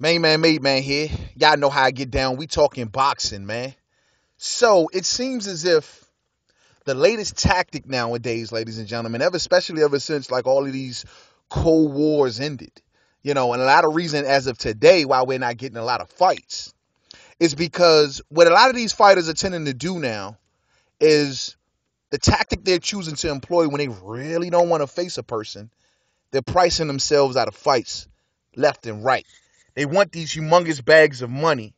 Main man, made man here. Y'all know how I get down. We talking boxing, man. So it seems as if the latest tactic nowadays, ladies and gentlemen, ever especially ever since like all of these cold wars ended, you know, and a lot of reason as of today why we're not getting a lot of fights is because what a lot of these fighters are tending to do now is the tactic they're choosing to employ when they really don't want to face a person, they're pricing themselves out of fights left and right. They want these humongous bags of money,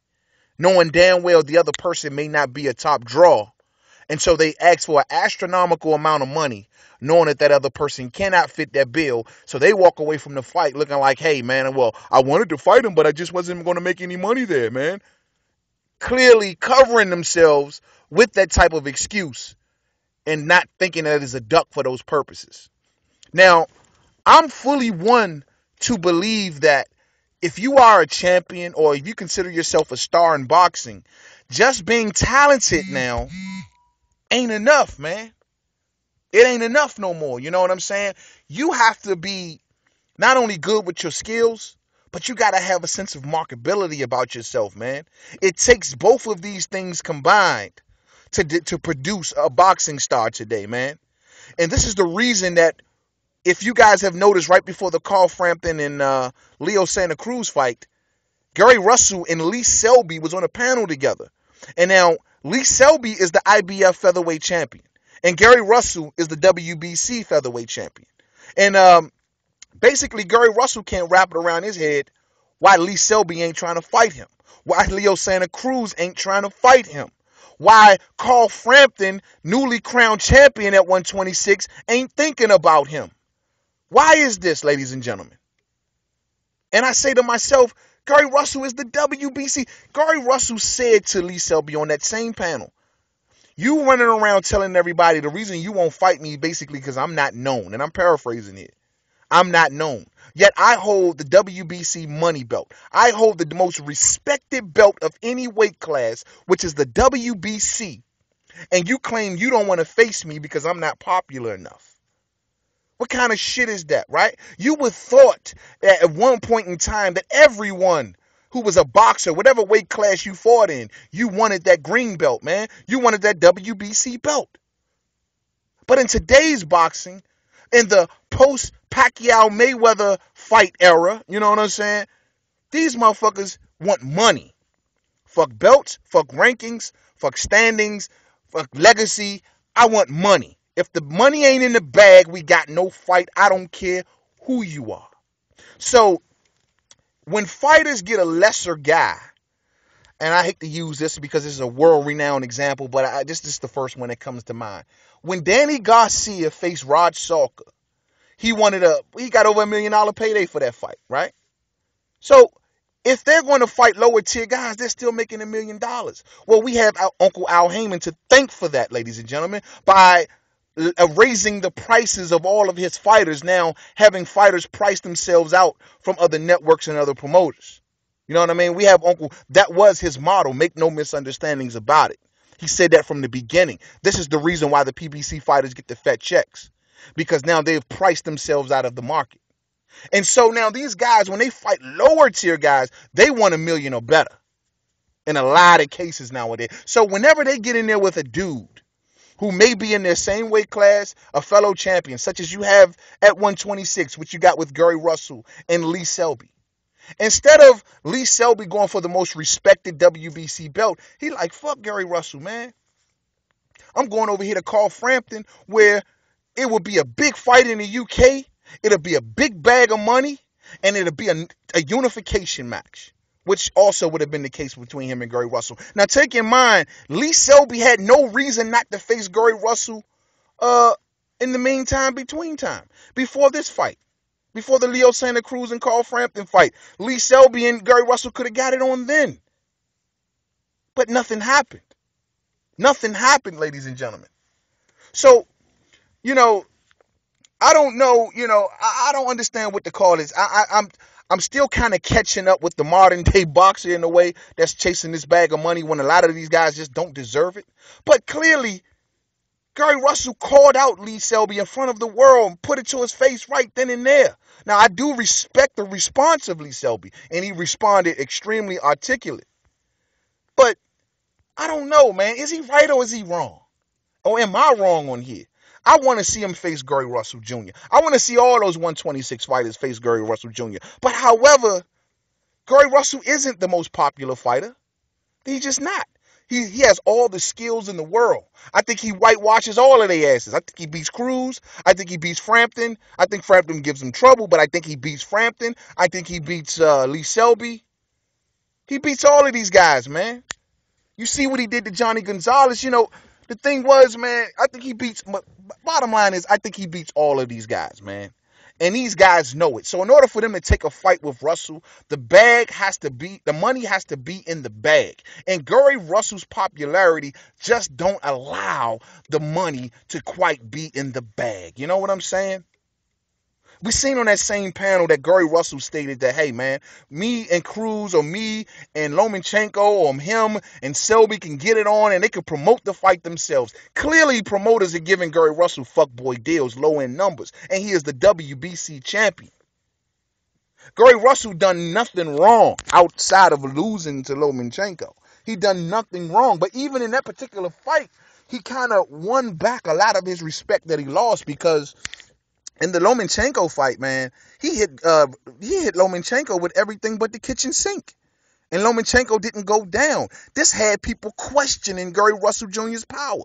knowing damn well the other person may not be a top draw. And so they ask for an astronomical amount of money, knowing that that other person cannot fit that bill. So they walk away from the fight looking like, hey, man, well, I wanted to fight him, but I just wasn't going to make any money there, man. Clearly covering themselves with that type of excuse and not thinking that it's a duck for those purposes. Now, I'm fully one to believe that if you are a champion or if you consider yourself a star in boxing, just being talented now ain't enough, man. It ain't enough no more. You know what I'm saying? You have to be not only good with your skills, but you got to have a sense of marketability about yourself, man. It takes both of these things combined to to produce a boxing star today, man. And this is the reason that if you guys have noticed right before the Carl Frampton and uh, Leo Santa Cruz fight, Gary Russell and Lee Selby was on a panel together. And now Lee Selby is the IBF featherweight champion, and Gary Russell is the WBC featherweight champion. And um, basically, Gary Russell can't wrap it around his head why Lee Selby ain't trying to fight him, why Leo Santa Cruz ain't trying to fight him, why Carl Frampton, newly crowned champion at 126, ain't thinking about him. Why is this, ladies and gentlemen? And I say to myself, Gary Russell is the WBC. Gary Russell said to Lee Selby on that same panel, you running around telling everybody the reason you won't fight me basically because I'm not known. And I'm paraphrasing it. I'm not known. Yet I hold the WBC money belt. I hold the most respected belt of any weight class, which is the WBC. And you claim you don't want to face me because I'm not popular enough. What kind of shit is that, right? You would thought at one point in time that everyone who was a boxer, whatever weight class you fought in, you wanted that green belt, man. You wanted that WBC belt. But in today's boxing, in the post Pacquiao Mayweather fight era, you know what I'm saying? These motherfuckers want money. Fuck belts, fuck rankings, fuck standings, fuck legacy. I want money. If the money ain't in the bag, we got no fight. I don't care who you are. So when fighters get a lesser guy, and I hate to use this because this is a world renowned example, but I, this, this is the first one that comes to mind. When Danny Garcia faced Rod Salka, he wanted a he got over a million dollar payday for that fight, right? So if they're going to fight lower tier guys, they're still making a million dollars. Well, we have Uncle Al Haymon to thank for that, ladies and gentlemen, by Uh, raising the prices of all of his fighters now having fighters price themselves out from other networks and other promoters. You know what i mean? We have uncle that was his model. Make no misunderstandings about it. He said that from the beginning. This is the reason why the pbc fighters get the fat checks because now they've priced themselves out of the market. And so now these guys when they fight lower tier guys they want a million or better in a lot of cases nowadays. So whenever they get in there with a dude who may be in their same weight class, a fellow champion, such as you have at 126, which you got with Gary Russell and Lee Selby. Instead of Lee Selby going for the most respected WBC belt, he like, fuck Gary Russell, man. I'm going over here to Carl Frampton, where it will be a big fight in the UK. It'll be a big bag of money, and it'll be a, a unification match which also would have been the case between him and Gary Russell. Now, take in mind, Lee Selby had no reason not to face Gary Russell uh, in the meantime, between time, before this fight, before the Leo Santa Cruz and Carl Frampton fight. Lee Selby and Gary Russell could have got it on then. But nothing happened. Nothing happened, ladies and gentlemen. So, you know, I don't know, you know, I, I don't understand what the call is. I, I, I'm I'm still kind of catching up with the modern day boxer in a way that's chasing this bag of money when a lot of these guys just don't deserve it. But clearly, Gary Russell called out Lee Selby in front of the world and put it to his face right then and there. Now, I do respect the response of Lee Selby, and he responded extremely articulate. But I don't know, man. Is he right or is he wrong? Or am I wrong on here? I want to see him face Gary Russell Jr. I want to see all those 126 fighters face Gary Russell Jr. But however, Gary Russell isn't the most popular fighter. He's just not. He, he has all the skills in the world. I think he whitewashes all of their asses. I think he beats Cruz. I think he beats Frampton. I think Frampton gives him trouble, but I think he beats Frampton. I think he beats uh, Lee Selby. He beats all of these guys, man. You see what he did to Johnny Gonzalez. You know, the thing was, man, I think he beats. Bottom line is, I think he beats all of these guys, man. And these guys know it. So in order for them to take a fight with Russell, the bag has to be the money has to be in the bag. And Gary Russell's popularity just don't allow the money to quite be in the bag. You know what I'm saying? We seen on that same panel that Gary Russell stated that, hey man, me and Cruz or me and Lomachenko or him and Selby can get it on and they can promote the fight themselves. Clearly, promoters are giving Gary Russell fuckboy deals, low end numbers, and he is the WBC champion. Gary Russell done nothing wrong outside of losing to Lomachenko. He done nothing wrong, but even in that particular fight, he kind of won back a lot of his respect that he lost because in the Lomachenko fight, man, he hit uh he hit Lomachenko with everything but the kitchen sink. And Lomachenko didn't go down. This had people questioning Gary Russell Jr.'s power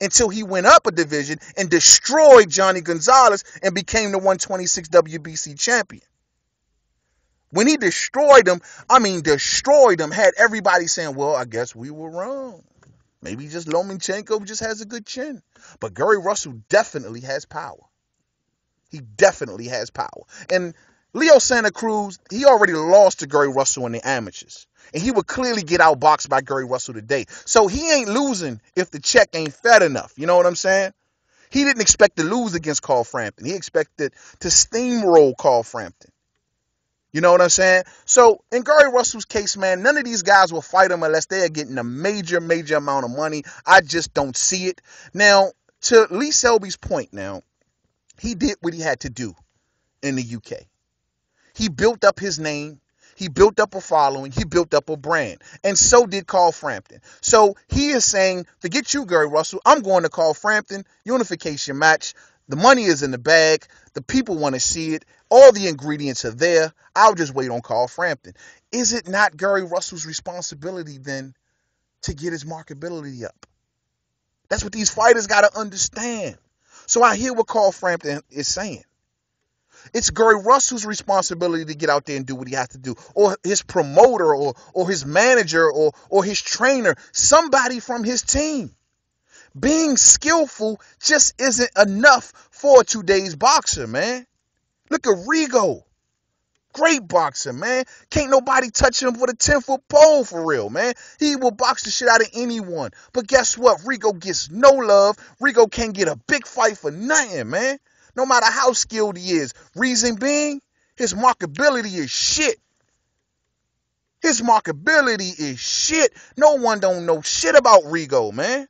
until he went up a division and destroyed Johnny Gonzalez and became the 126 WBC champion. When he destroyed him, I mean destroyed him, had everybody saying, "Well, I guess we were wrong. Maybe just Lomachenko just has a good chin." But Gary Russell definitely has power. He definitely has power. And Leo Santa Cruz, he already lost to Gary Russell in the amateurs. And he would clearly get outboxed by Gary Russell today. So he ain't losing if the check ain't fed enough. You know what I'm saying? He didn't expect to lose against Carl Frampton. He expected to steamroll Carl Frampton. You know what I'm saying? So in Gary Russell's case, man, none of these guys will fight him unless they are getting a major, major amount of money. I just don't see it. Now, to Lee Selby's point now, he did what he had to do in the UK. He built up his name. He built up a following. He built up a brand. And so did Carl Frampton. So he is saying, forget you, Gary Russell. I'm going to Carl Frampton. Unification match. The money is in the bag. The people want to see it. All the ingredients are there. I'll just wait on Carl Frampton. Is it not Gary Russell's responsibility then to get his marketability up? That's what these fighters got to understand. So I hear what Carl Frampton is saying. It's Gary Russell's responsibility to get out there and do what he has to do, or his promoter, or or his manager, or or his trainer, somebody from his team. Being skillful just isn't enough for today's boxer, man. Look at Rigo. Great boxer, man. Can't nobody touch him with a 10 foot pole for real, man. He will box the shit out of anyone. But guess what? Rigo gets no love. Rigo can't get a big fight for nothing, man. No matter how skilled he is. Reason being, his markability is shit. His markability is shit. No one don't know shit about Rigo, man.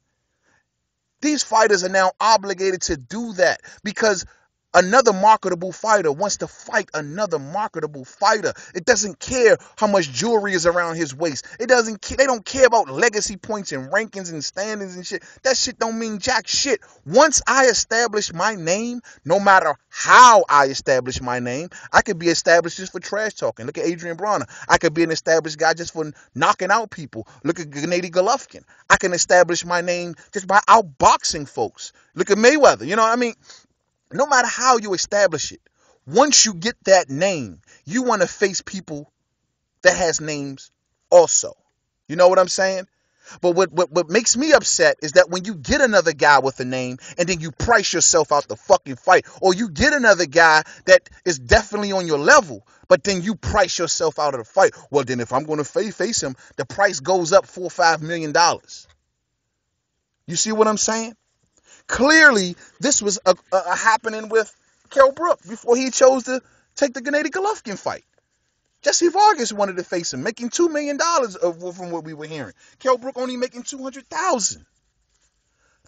These fighters are now obligated to do that because Another marketable fighter wants to fight another marketable fighter. It doesn't care how much jewelry is around his waist. It doesn't care. they don't care about legacy points and rankings and standings and shit. That shit don't mean jack shit. Once I establish my name, no matter how I establish my name, I could be established just for trash talking. Look at Adrian Broner. I could be an established guy just for knocking out people. Look at Gennady Golovkin. I can establish my name just by outboxing folks. Look at Mayweather. You know what I mean? No matter how you establish it, once you get that name, you want to face people that has names also. You know what I'm saying? But what, what what makes me upset is that when you get another guy with a name and then you price yourself out the fucking fight, or you get another guy that is definitely on your level, but then you price yourself out of the fight. Well, then if I'm going to face him, the price goes up four or five million dollars. You see what I'm saying? Clearly, this was a, a, a happening with Kell Brook before he chose to take the Gennady Golovkin fight. Jesse Vargas wanted to face him, making two million dollars from what we were hearing. Kell Brook only making two hundred thousand.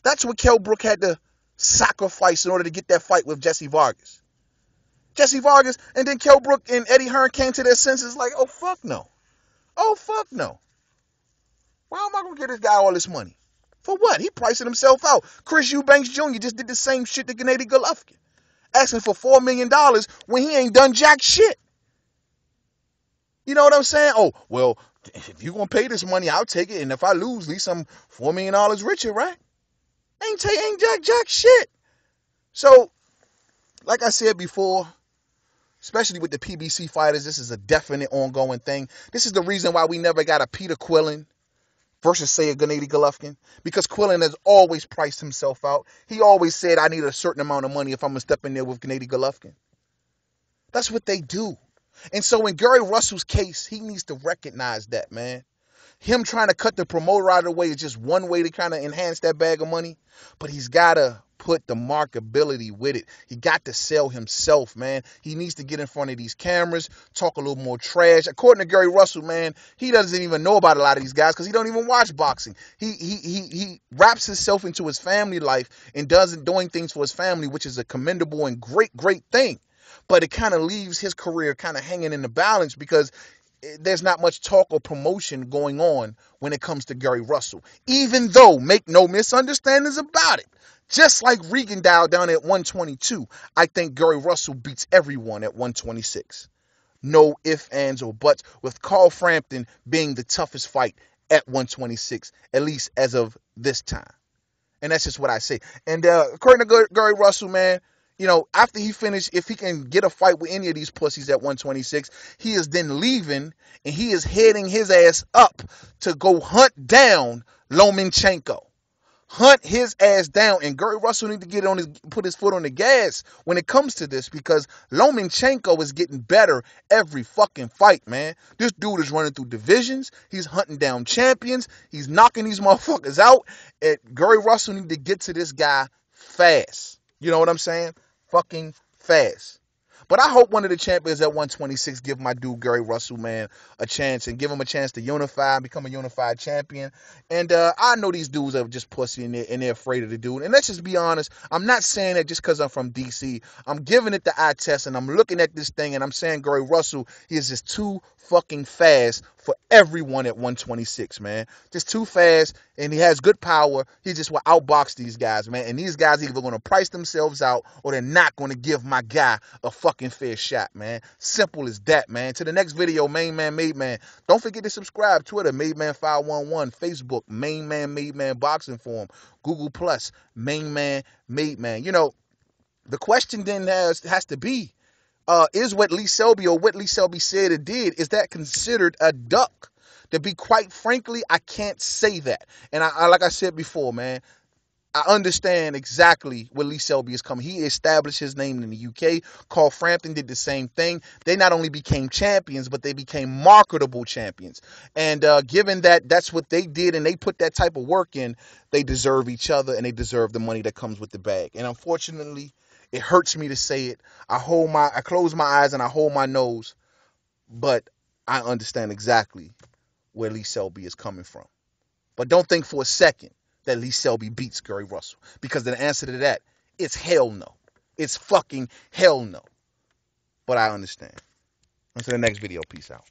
That's what Kell Brook had to sacrifice in order to get that fight with Jesse Vargas. Jesse Vargas and then Kell Brook and Eddie Hearn came to their senses like, oh fuck no. Oh fuck no. Why am I gonna get this guy all this money? For what? He pricing himself out. Chris Eubanks Jr. just did the same shit to Gennady Golovkin. Asking for four million dollars when he ain't done jack shit. You know what I'm saying? Oh, well, if you're gonna pay this money, I'll take it. And if I lose, at least I'm four million dollars richer, right? Ain't take ain't jack jack shit. So, like I said before, especially with the PBC fighters, this is a definite ongoing thing. This is the reason why we never got a Peter Quillin versus say a Gennady Golovkin because Quillin has always priced himself out. He always said, "I need a certain amount of money if I'm gonna step in there with Gennady Golovkin." That's what they do. And so in Gary Russell's case, he needs to recognize that, man. Him trying to cut the promoter out of the way is just one way to kind of enhance that bag of money, but he's got to put the markability with it. He got to sell himself, man. He needs to get in front of these cameras, talk a little more trash. According to Gary Russell, man, he doesn't even know about a lot of these guys because he don't even watch boxing. He he he he wraps himself into his family life and doesn't doing things for his family, which is a commendable and great great thing but it kind of leaves his career kind of hanging in the balance because eh, there's not much talk or promotion going on when it comes to Gary Russell. Even though, make no misunderstandings about it, just like Rigondeaux down at 122, I think Gary Russell beats everyone at 126. No ifs, ands, or buts, with Carl Frampton being the toughest fight at 126, at least as of this time. And that's just what I say. And uh, according to Gary Russell, man, you know, after he finished, if he can get a fight with any of these pussies at 126, he is then leaving and he is heading his ass up to go hunt down Lomachenko. Hunt his ass down, and Gary Russell need to get on his put his foot on the gas when it comes to this because Lomachenko is getting better every fucking fight, man. This dude is running through divisions. He's hunting down champions. He's knocking these motherfuckers out. And Gary Russell need to get to this guy fast. You know what I'm saying? fucking fast. But I hope one of the champions at 126 give my dude Gary Russell, man, a chance and give him a chance to unify, and become a unified champion. And uh, I know these dudes are just pussy and they're, and they're afraid of the dude. And let's just be honest, I'm not saying that just because I'm from DC. I'm giving it the eye test and I'm looking at this thing and I'm saying Gary Russell, he is just too fucking fast for everyone at 126, man. Just too fast, and he has good power. He just will outbox these guys, man. And these guys either going to price themselves out or they're not going to give my guy a fucking fair shot, man. Simple as that, man. To the next video, Main Man Made Man. Don't forget to subscribe. Twitter, Made Man 511. Facebook, Main Man Made Man Boxing Forum. Google Plus, Main Man Made Man. You know, the question then has has to be uh, is what Lee Selby or what Lee Selby said it did, is that considered a duck? To be quite frankly, I can't say that. And I, I like I said before, man, I understand exactly where Lee Selby is coming. He established his name in the UK. Carl Frampton did the same thing. They not only became champions, but they became marketable champions. And uh, given that that's what they did and they put that type of work in, they deserve each other and they deserve the money that comes with the bag. And unfortunately, it hurts me to say it. I hold my I close my eyes and I hold my nose, but I understand exactly where Lee Selby is coming from. But don't think for a second that Lee Selby beats Gary Russell because the answer to that is hell no. It's fucking hell no. But I understand. Until the next video, peace out.